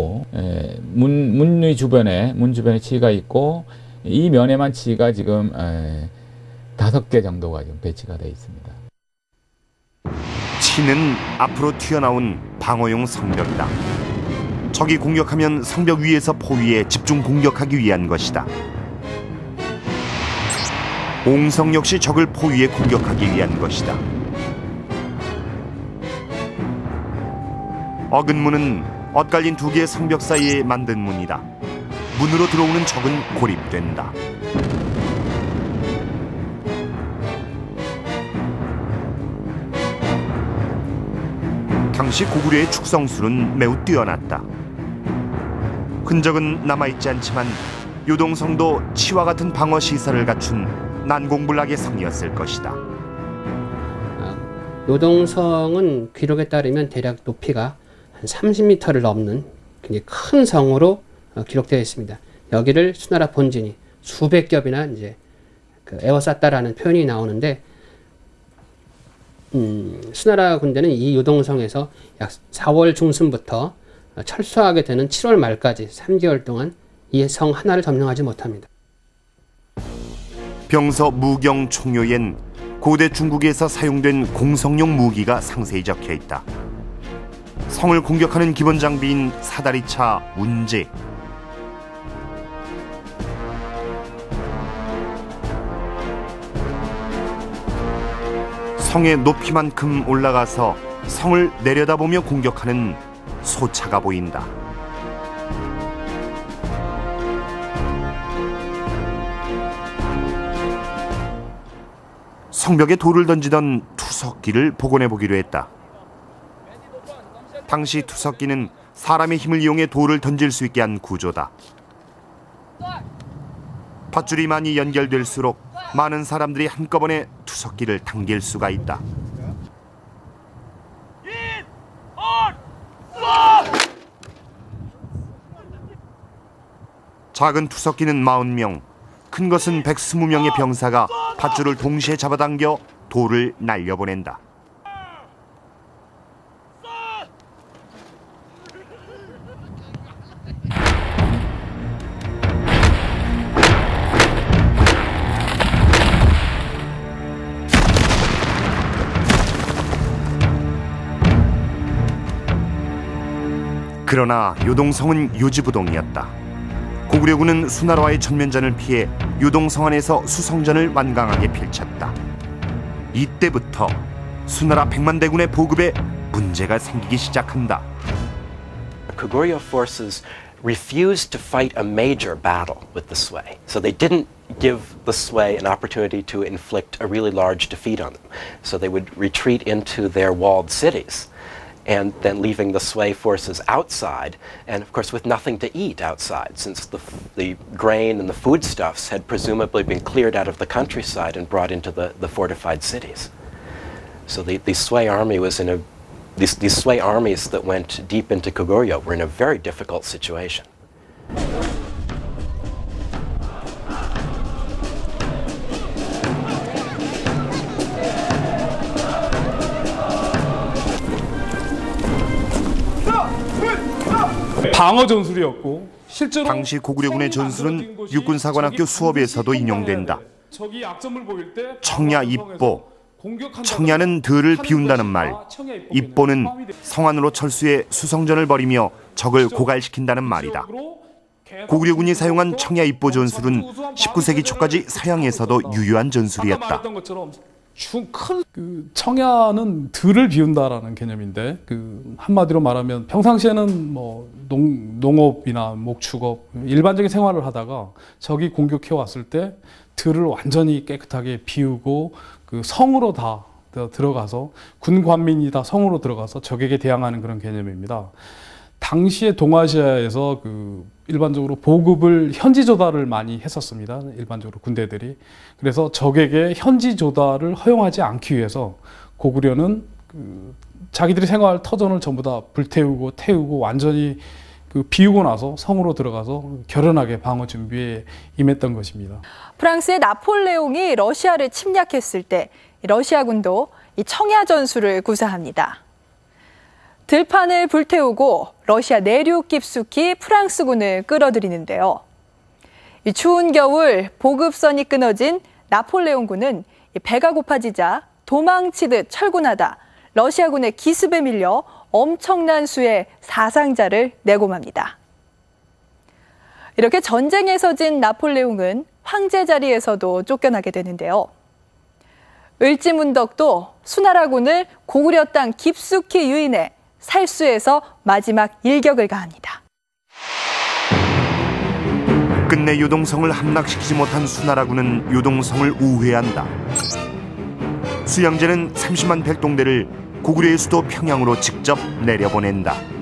있고 에, 문 문의 주변에 문 주변에 치가 있고 이 면에만 치가 지금 에, 다섯 개 정도가 지금 배치가 되어 있습니다. 치는 앞으로 튀어나온 방어용 성벽이다. 적이 공격하면 성벽 위에서 포위해 집중 공격하기 위한 것이다. 옹성 역시 적을 포위해 공격하기 위한 것이다. 어근문은 엇갈린 두 개의 성벽 사이에 만든 문이다. 문으로 들어오는 적은 고립된다. 당시 고구려의 축성술은 매우 뛰어났다. 흔적은 남아있지 않지만 요동성도 치와 같은 방어 시설을 갖춘 난공불락의 성이었을 것이다. 요동성은 기록에 따르면 대략 높이가 한 30m를 넘는 굉장히 큰 성으로 어, 기록되어 있습니다. 여기를 수나라 본진이 수백 겹이나 이제 그 에워쌌다라는 표현이 나오는데 음, 수나라 군대는 이 요동성에서 약 4월 중순부터 철수하게 되는 7월 말까지 3개월 동안 이 성 하나를 점령하지 못합니다. 병서 무경 총요엔 고대 중국에서 사용된 공성용 무기가 상세히 적혀 있다. 성을 공격하는 기본 장비인 사다리차 운제. 성의 높이만큼 올라가서 성을 내려다보며 공격하는 소차가 보인다. 성벽에 돌을 던지던 투석기를 복원해 보기로 했다. 당시 투석기는 사람의 힘을 이용해 돌을 던질 수 있게 한 구조다. 밧줄이 많이 연결될수록 많은 사람들이 한꺼번에 투석기를 당길 수가 있다. 작은 투석기는 40명, 큰 것은 120명의 병사가 밧줄을 동시에 잡아당겨 돌을 날려보낸다. 그러나 요동성은 요지부동이었다. 고구려군은 수나라와의 전면전을 피해 요동성 안에서 수성전을 완강하게 펼쳤다. 이때부터 수나라 백만대군의 보급에 문제가 생기기 시작한다. Cities and then leaving the Sui forces outside, and of course with nothing to eat outside, since the, the grain and the foodstuffs had presumably been cleared out of the countryside and brought into the, the fortified cities. So the, the Sui army was in a, these, these Sui armies that went deep into Koguryo were in a very difficult situation. 방어 전술이었고 실제로 당시 고구려군의 전술은 육군사관학교 수업에서도 인용된다. 청야 입보, 청야는 들을 비운다는 말, 입보는 성 안으로 철수해 수성전을 벌이며 적을 고갈시킨다는 말이다. 고구려군이 사용한 청야 입보 전술은 19세기 초까지 서양에서도 유효한 전술이었다. 큰 그 청야는 들을 비운다라는 개념인데 그 한마디로 말하면 평상시에는 뭐 농, 농업이나 목축업 일반적인 생활을 하다가 적이 공격해 왔을 때 들을 완전히 깨끗하게 비우고 그 성으로 다 들어가서 군 관민이 다 성으로 들어가서 적에게 대항하는 그런 개념입니다. 당시에 동아시아에서 그 일반적으로 보급을 현지 조달을 많이 했었습니다. 일반적으로 군대들이. 그래서 적에게 현지 조달을 허용하지 않기 위해서 고구려는 그 자기들이 생활 터전을 전부 다 불태우고 태우고 완전히 그 비우고 나서 성으로 들어가서 결연하게 방어 준비에 임했던 것입니다. 프랑스의 나폴레옹이 러시아를 침략했을 때 러시아군도 이 청야 전술을 구사합니다. 들판을 불태우고 러시아 내륙 깊숙이 프랑스군을 끌어들이는데요. 이 추운 겨울 보급선이 끊어진 나폴레옹군은 배가 고파지자 도망치듯 철군하다 러시아군의 기습에 밀려 엄청난 수의 사상자를 내고 맙니다. 이렇게 전쟁에서 진 나폴레옹은 황제 자리에서도 쫓겨나게 되는데요. 을지문덕도 수나라군을 고구려 땅 깊숙이 유인해 살수에서 마지막 일격을 가합니다. 끝내 요동성을 함락시키지 못한 수나라군은 요동성을 우회한다. 수양제는 30만 별동대를 고구려의 수도 평양으로 직접 내려보낸다.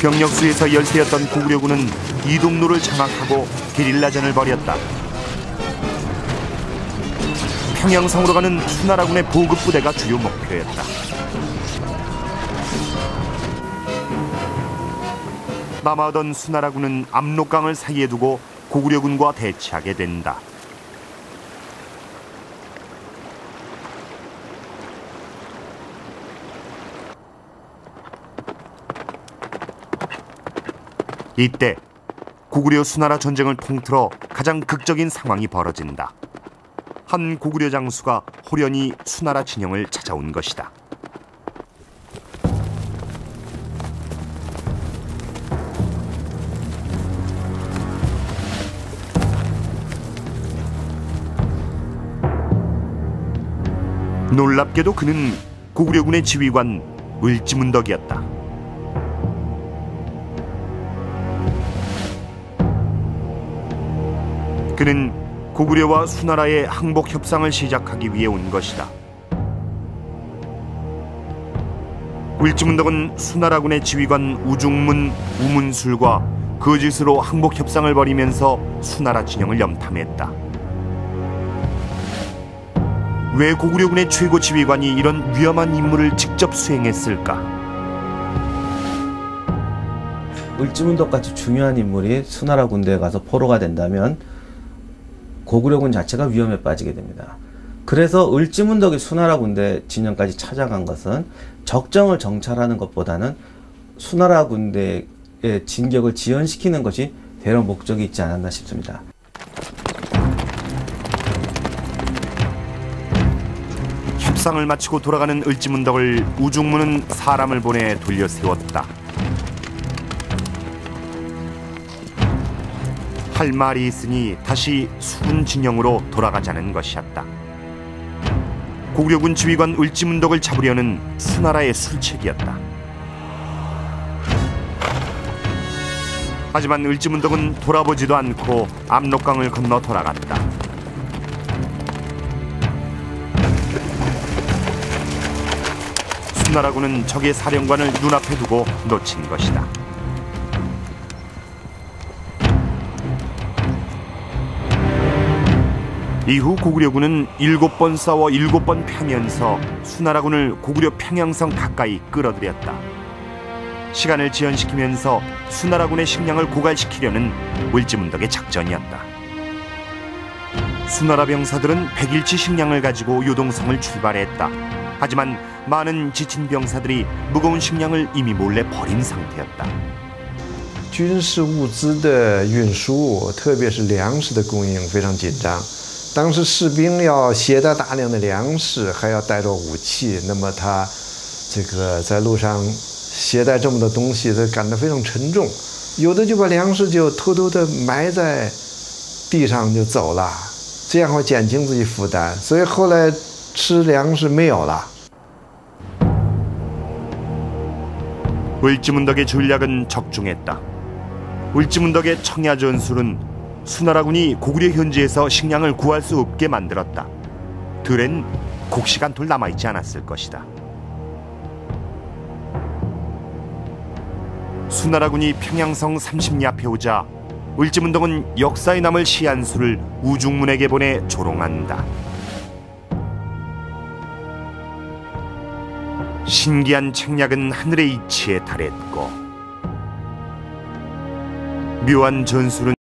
병력수에서 열세였던 고구려군은 이동로를 장악하고 게릴라전을 벌였다. 평양성으로 가는 수나라군의 보급 부대가 주요 목표였다. 남아오던 수나라군은 압록강을 사이에 두고 고구려군과 대치하게 된다. 이때 고구려 수나라 전쟁을 통틀어 가장 극적인 상황이 벌어진다. 한 고구려 장수가 호련히 수나라 진영을 찾아온 것이다. 놀랍게도 그는 고구려군의 지휘관 을지문덕이었다. 그는 고구려와 수나라의 항복 협상을 시작하기 위해 온 것이다. 을지문덕은 수나라군의 지휘관 우중문, 우문술과 거짓으로 항복 협상을 벌이면서 수나라 진영을 염탐했다. 왜 고구려군의 최고 지휘관이 이런 위험한 임무를 직접 수행했을까? 을지문덕 같이 중요한 인물이 수나라 군대에 가서 포로가 된다면 고구려군 자체가 위험에 빠지게 됩니다. 그래서 을지문덕이 수나라 군대 진영까지 찾아간 것은 적정을 정찰하는 것보다는 수나라 군대의 진격을 지연시키는 것이 대런 목적이 있지 않았나 싶습니다. 협상을 마치고 돌아가는 을지문덕을 우중문은 사람을 보내 돌려 세웠다. 할 말이 있으니 다시 수군 진영으로 돌아가자는 것이었다. 고구려군 지휘관 을지문덕을 잡으려는 수나라의 술책이었다. 하지만 을지문덕은 돌아보지도 않고 압록강을 건너 돌아갔다. 수나라군은 적의 사령관을 눈앞에 두고 놓친 것이다. 이후 고구려군은 일곱 번 싸워 일곱 번 패면서 수나라군을 고구려 평양성 가까이 끌어들였다. 시간을 지연시키면서 수나라군의 식량을 고갈시키려는 을지문덕의 작전이었다. 수나라 병사들은 백일치 식량을 가지고 요동성을 출발했다. 하지만 많은 지친 병사들이 무거운 식량을 이미 몰래 버린 상태였다. 军事物资的运输，特别是粮食的供应非常紧张。 当时士兵要携带大量的粮食，还要带着武器，那么他这个在路上携带这么多东西，他感到非常沉重。有的就把粮食就偷偷的埋在地上就走了，这样会减轻自己负担。所以后来吃粮食没有了。 을지문덕의 전략은 적중했다. 을지문덕의 청야 전술은 수나라군이 고구려 현지에서 식량을 구할 수 없게 만들었다. 들엔 곡식한 돌 남아있지 않았을 것이다. 수나라군이 평양성 30리 앞에 오자 을지문덕은 역사에 남을 시한수를 우중문에게 보내 조롱한다. 신기한 책략은 하늘의 이치에 달했고 묘한 전술은